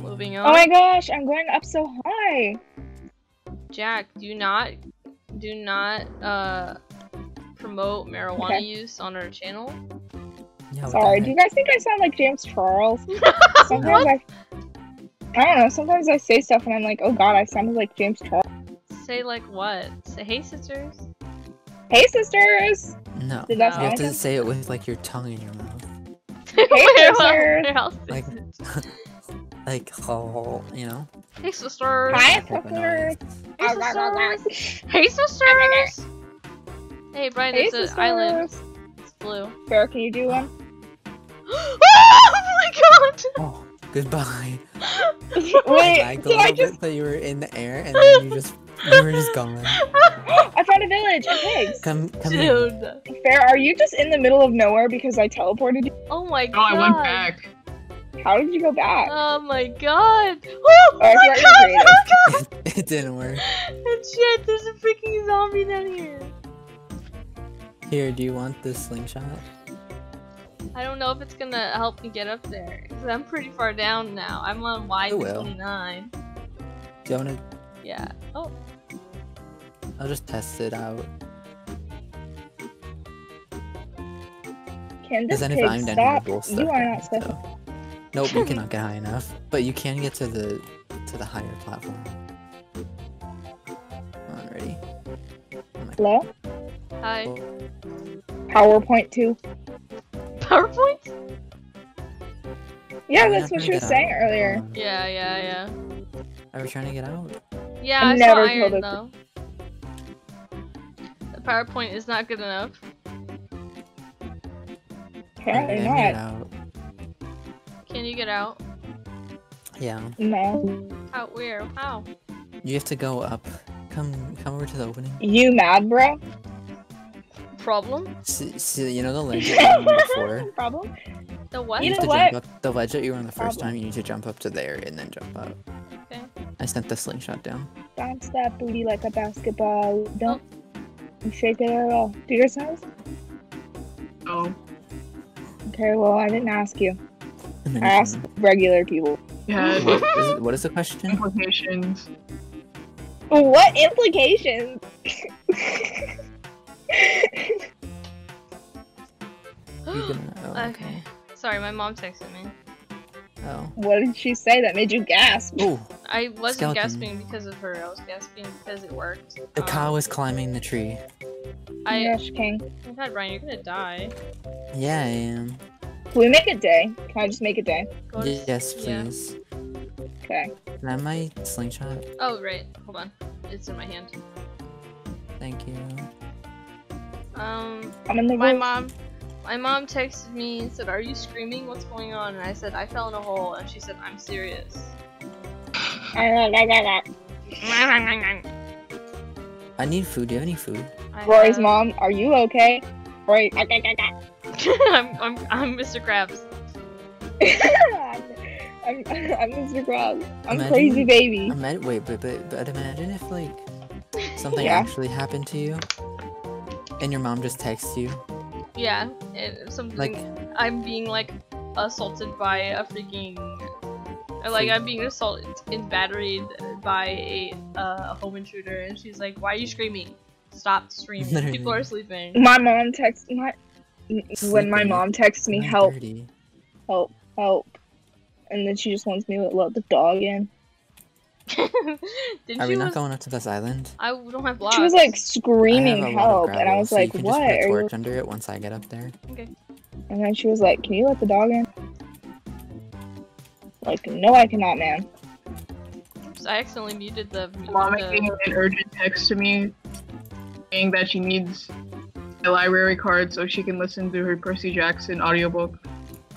Moving Oh my gosh, I'm going up so high. Jack, do not, do not, uh, promote marijuana Okay. use on our channel. Yeah, Sorry, do you guys think I sound like James Charles? Sometimes I, I don't know. Sometimes I say stuff and I'm like, oh god, I sounded like James Charles. Say like what? Say hey sisters. Hey sisters. No, Did you have to say it with like your tongue in your mouth, Where else- sisters. Like- sisters? Like oh, you know. Hey sisters. Hi that type of sisters. noise. Hey sisters. Hey sisters. Hey Bryan, Hey there's an island. It's blue. Ferre, can you do one? oh my god! Oh, goodbye. Wait, I did I just? it that you were in the air and then you just you were just gone. I found a village of pigs. Come come here. Dude. Ferre, are you just in the middle of nowhere because I teleported you? Oh my god. Oh, god. I went back. How did you go back? Oh my god. Oh, I my god. Oh god. it didn't work. And Shit, there's a freaking zombie down here. Here, do you want this slingshot? I don't know if it's gonna help me get up there. Cause I'm pretty far down now. I'm on Y29. Do you want to? Yeah. Oh, I'll just test it out. Can this Because then if pig I'm here, stop? You are not supposed so. Nope, you cannot get high enough. But you can get to the to the higher platform. Come on, ready? Hello? hi. PowerPoint 2. PowerPoint? Yeah, Are that's what gonna she was get saying out? earlier. Um, Yeah, yeah, yeah. Are we trying to get out? Yeah, I I, saw never told iron though. The PowerPoint is not good enough. Apparently Okay, get not. Out. Can you get out? Yeah, No. How? Where? How? you have to go up. Come, come over to the opening. You mad, bro? Problem? See, see you know the ledge you were on before. Problem? The what? You You have know to what? jump up the ledge that you were on the first Problem. time. You need to jump up to there and then jump out. Okay. I sent the slingshot down. Bounce that booty like a basketball. Don't oh. shake it at all. Do your sounds? Oh, Okay, well, I didn't ask you. And then I you regular people. yeah, can- what, is, what is the question? implications. What implications? You can- oh, okay. Sorry, my mom texted me. Oh. what did she say that made you gasp? Oh, I wasn't Skeleton. gasping because of her. I was gasping because it worked. the Um, cow is climbing the tree. I. Gosh, King. Oh God, Ryan, you're gonna die. Yeah, I am. Can we make a day? Can I just make a day? Go to- Yes, yeah. please. Okay. Can I have my slingshot? Oh right, hold on. It's in my hand. Thank you. Um, I'm in the my room. mom, my mom texted me and said, "Are you screaming? What's going on?" And I said, "I fell in a hole." And she said, "I'm serious." I need food. Do you have any food? I Rory's have- mom, are you okay? Rory, I'm, I'm, I'm, I'm Mr. Krabs. I'm, I'm Mr. Krabs. I'm Imagine- crazy baby. Ima- wait, but, but but imagine if like something Yeah. actually happened to you, and your mom just texts you. Yeah, and something. Like- I'm being like assaulted by a freaking. or, Like I'm being assaulted and battered by a uh, home intruder, and she's like, "Why are you screaming? Stop screaming! Literally. People are sleeping." My mom texts my when my mom texts me help, help, help, and then she just wants me to let the dog in. Didn't Are you? we not was- going up to this island? I don't have blocks. She was like screaming have a lot of help, and I gravel, was so like, you can "What?" Just put a Are you... torch under it once I get up there. okay. And then she was like, "Can you let the dog in?" Like, no, I cannot, man. I accidentally muted the. Mom the- making an urgent text to me saying that she needs a library card so she can listen to her Percy Jackson audiobook.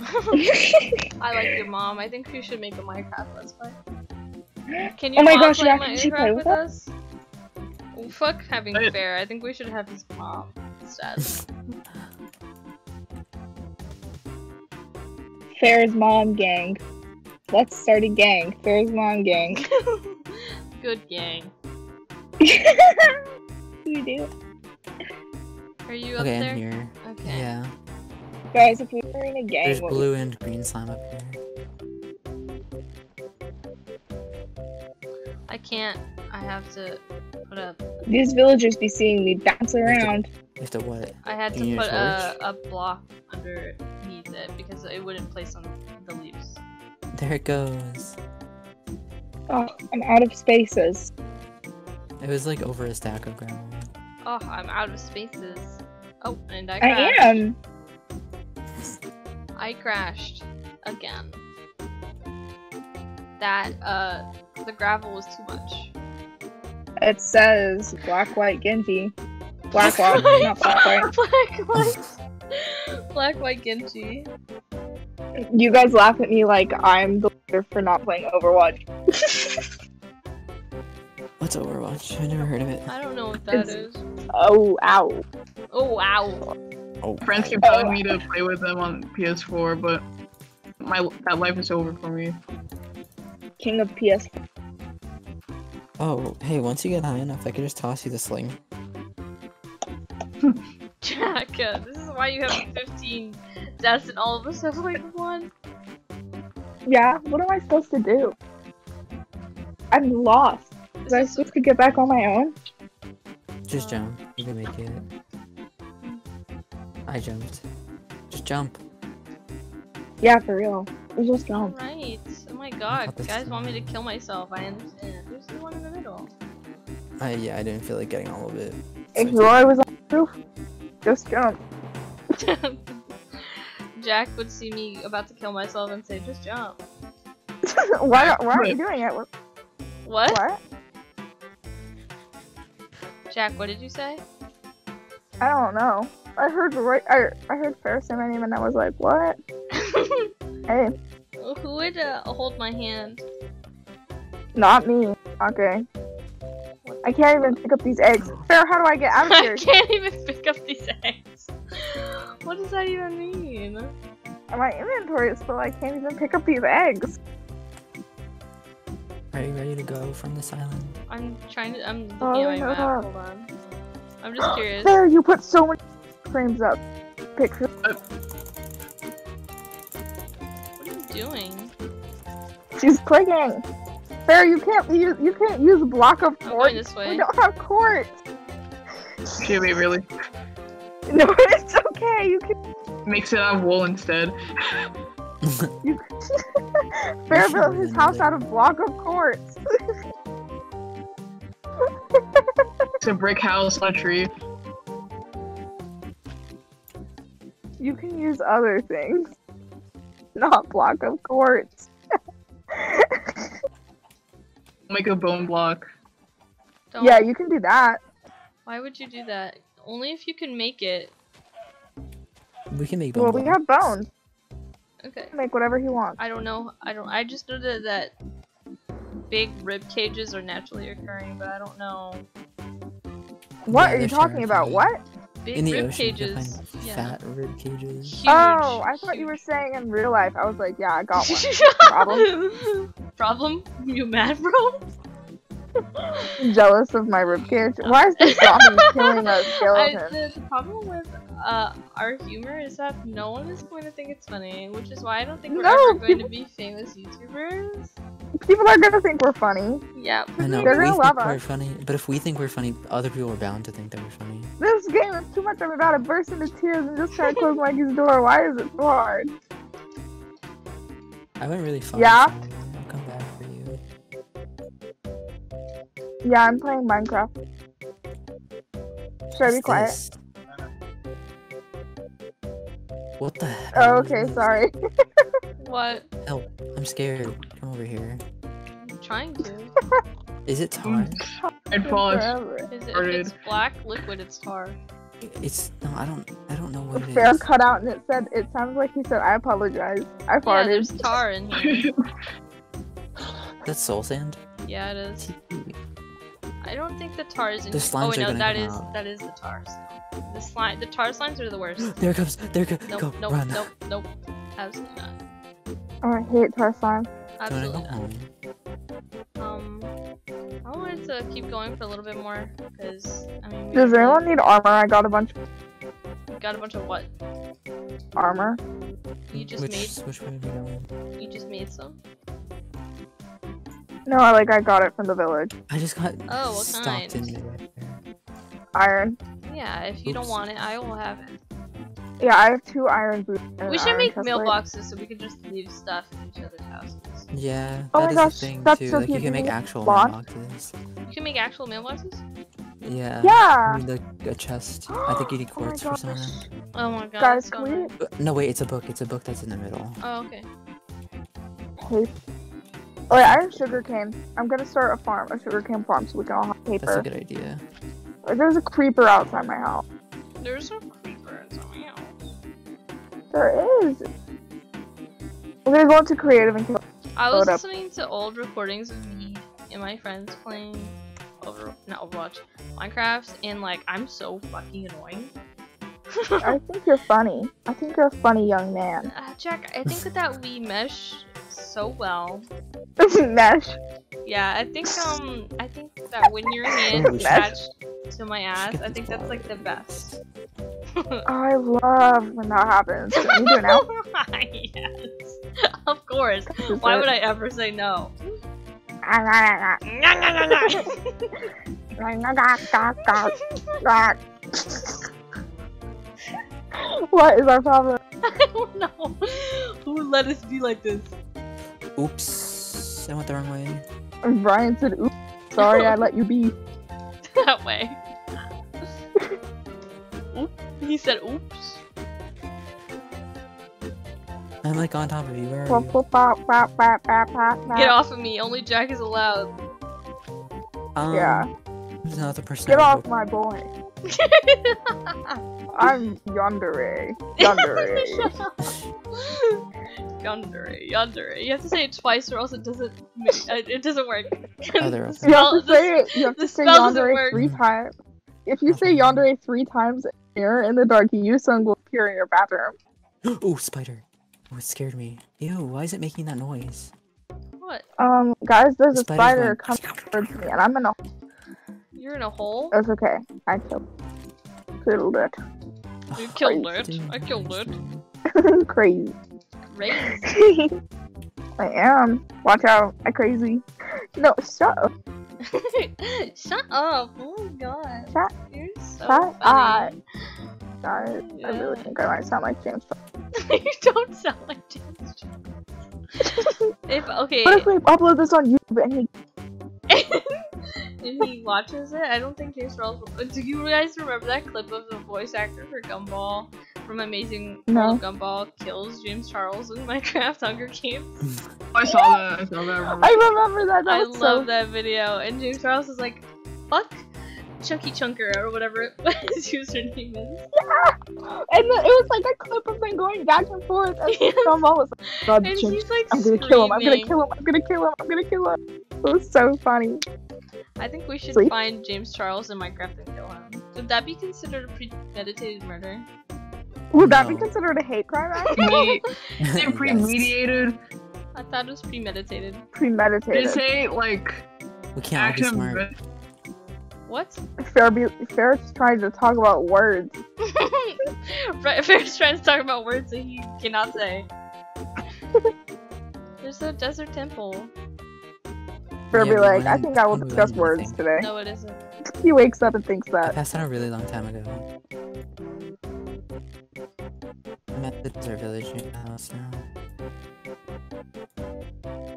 I like your mom. I think we should make a Minecraft let's play. Can you Oh my mom gosh, play yeah, my can she Minecraft play with with us? Oh, fuck having Right. fair. I think we should have his mom instead. Fair's mom gang. Let's start a gang. Fair's mom gang. Good gang. we do. Are you up Okay, there? I'm here. Okay. Yeah. Guys, if we were in a gang, There's blue and green slime up here. I can't. I have to put up. These villagers be seeing me bounce around. You have to what? I had to You need a put a, a block underneath it because it wouldn't place on the leaves. There it goes. Oh, I'm out of spaces. It was like over a stack of gravel. Oh, I'm out of spaces. Oh, and I I am. I crashed again. That uh, the gravel was too much. It says black, white, Genji. Black, white, not black, white. Black white. Black white Genji. You guys laugh at me like I'm the leader for not playing Overwatch. What's Overwatch? I never heard of it. I don't know what that It's- is. oh, ow. Oh wow. Oh, Friends keep Oh. telling me to play with them on PS4, but my that life is over for me. King of PS. oh, hey, once you get high enough, I could just toss you the sling. Jack, uh, this is why you have 15 deaths and all of us have like one. Yeah, what am I supposed to do? I'm lost. Was I supposed to get back on my own? Just jump. You can make it. I jumped. Just jump. Yeah, for real. Just jump. right. Oh my god, thought this guys want me to kill myself. I understand. There's the one in the middle. I yeah, I didn't feel like getting all of it. If Roy was on the roof, just jump. Jack would see me about to kill myself and say, just jump. why, why aren't you doing it? What? What? What? Jack, what did you say? I don't know. I heard Roy. I, I heard Ferris say my name and I was like, what? Hey, Who would uh, hold my hand? not me. Okay. I can't even pick up these eggs. Fair, how do I get out of here? I can't even pick up these eggs. What does that even mean? My inventory is full. I can't even pick up these eggs. Are you ready to go from this island? I'm trying to. I'm oh, looking Oh, at my no. map. Hold on. I'm just curious. There, you put so many frames up. Pictures. Oh. What are you doing? She's clicking. Fair, you can't use you can't use a block of I'm going quartz. this We don't have quartz. Should we really No, it's okay. You can. makes it out of wool instead? You Fair should built his house out of block of quartz. It's a brick house on a tree. You can use other things, not block of quartz. Make a bone block. Don't. Yeah, you can do that. Why would you do that? Only if you can make it. we can make Well, bone we have bones. Okay. Make whatever he wants. I don't know. I don't. I just know that that big rib cages are naturally occurring, but I don't know. What Yeah, are you talking about? terrifying. What? Big in the rib ocean. you cages. find Yeah. Fat rib cages. Huge. Oh, I thought you were saying in real life. I was like, yeah, I got one. Problem? Problem? You mad, bro? Jealous of my ribcage. Why is this zombie killing a I, skeleton? the, the problem with uh, our humor is that no one is going to think it's funny, which is why I don't think we're No, ever going people- to be famous YouTubers. People are gonna think we're funny. Yeah. I know. They're gonna think love we're us. funny, but if we think we're funny, other people are bound to think that we're funny. This game is too much. I'm about to burst into tears and just try to close Mikey's door. Why is it so hard? I went really far. Yeah? Yeah, I'm playing Minecraft. Should I be What's quiet? this? What the hell? Oh, okay, sorry. What? Help! I'm scared. Come over here. I'm trying to. Is it tar? I'd fall. Is it, it's black liquid, it's tar. It's no. I don't. I don't know what it Fair is. cut out and it said it sounds like he said I apologize. I Yeah, farted. there's tar in here. That's soul sand. Yeah, it is. I don't think the tar is in. The oh slimes wait, no, gonna that come is out. that is the tar. The slime, the tar slimes are the worst. There it comes. There it goes. Nope, Go. nope, Run. nope, nope. Absolutely not. Oh, I hate tar slime. Wanna Absolutely not. home? Um, I wanted to keep going for a little bit more because I mean. Does really anyone need armor? I got a bunch of Got a bunch of what? armor. You just which made. which way are we going? You just made some. No, I like I got it from the village. I just got Oh, what stopped kind? in midair. Iron. Yeah, if you don't want it, I will have it. Yeah, I have two iron boots. and We should iron make mailboxes so we can just leave stuff in each other's houses. Yeah, Oh that my is gosh, the thing that's too. so like you can make actual spawn? mailboxes. You can make actual mailboxes? Yeah. Yeah. You need like a chest. I think you need Oh quartz for some of gosh. them. Oh my god. Guys, that's can we. Uh, No, wait, it's a book. It's a book that's in the middle. Oh, okay. tape? Oh yeah, I have sugar cane. I'm gonna start a farm, a sugar cane farm, so we can all have That's a paper. good idea. Like, there's a creeper outside my house. There's a creeper in my house. There is. We're gonna go into creative and kill. I was Hold up. listening to old recordings of me and my friends playing over not Overwatch, Minecraft, and like I'm so fucking annoying. I think you're funny. I think you're a funny young man. Uh, Jack, I think that we mesh so well. Mesh. Yeah, I think um, I think that when your hand is Mesh. attached to my ass, I think that's like the best. Oh, I love when that happens. Can you do it now? yes, of course. Why would I ever say no? what is our problem? I don't know. Who would let us be like this? Oops. I went the wrong way. Bryan said, "Oops, sorry, I let you be." that way. He said, "Oops." I'm like on top of you. Where are you? Get off of me. Only Jack is allowed. Um, Yeah, There's another person. get I off my boy. I'm yandere, yandere. yandere, yandere. You have to say it twice, or else it doesn't. ma- uh, It doesn't work. The You have spell- to say it. You have to say spell yandere three times. If you say yandere three times here in the dark, you sun will appear in your bathroom. oh, spider. Oh, it scared me. Ew, why is it making that noise? What? Um, guys, there's The a spider coming towards me, and I'm in a. You're in a hole. It's okay. I killed. Killed it. You killed Crazy. it. I killed it. crazy. Crazy. I am. Watch out. I crazy. No, shut up. Shut up! Oh my god. Shut- You're so shut funny. Guys, I really think I might sound like James. Charles. you don't sound like James Charles. if okay, What if we upload this on YouTube and he and he watches it, I don't think James Charles will. Do you guys remember that clip of the voice actor for Gumball from Amazing No. Gumball kills James Charles in Minecraft Hunger Games? I saw that. I saw that. I remember that. That I was love so that video, and James Charles is like, "Fuck." Chunky Chunker or whatever it- what his username is. Yeah! And then it was like a clip of them going back and forth. And Yeah. Gumball was like, God, And James, he's like I'm gonna kill him. I'm gonna kill him. I'm gonna kill him. I'm gonna kill him. It was so funny. I think we should Sleep? find James Charles in Minecraft and kill him. Would that be considered a premeditated murder? Would that be considered a hate crime? Actually? Wait, is Yes. it premediated? I thought it was premeditated. Did it Premeditated. say like We can't all be smart. What? Fair be Fair's trying to talk about words. right, Fair's trying to talk about words that he cannot say. There's a desert temple. Fair Yeah, be like, I think I will we discuss words anything. today. No, it isn't. He wakes up and thinks I that. passed out a really long time ago. I'm at the desert village house now.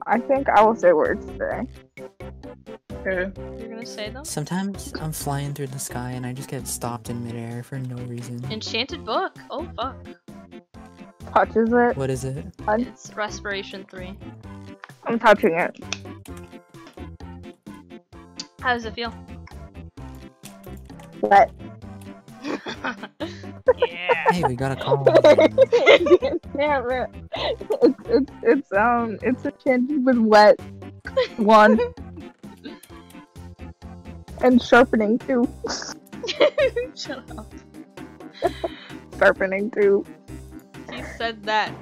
I think I will say words today. Okay. You're gonna say them? Sometimes I'm flying through the sky and I just get stopped in midair for no reason. Enchanted book. Oh fuck. Touches it. What is it? It's Respiration 3. I'm touching it. How does it feel? What? yeah. Hey, we got a call. Damn it. It's, it's, it's, um, it's enchanted with wet. One. and sharpening too. Shut up. Sharpening two. He said that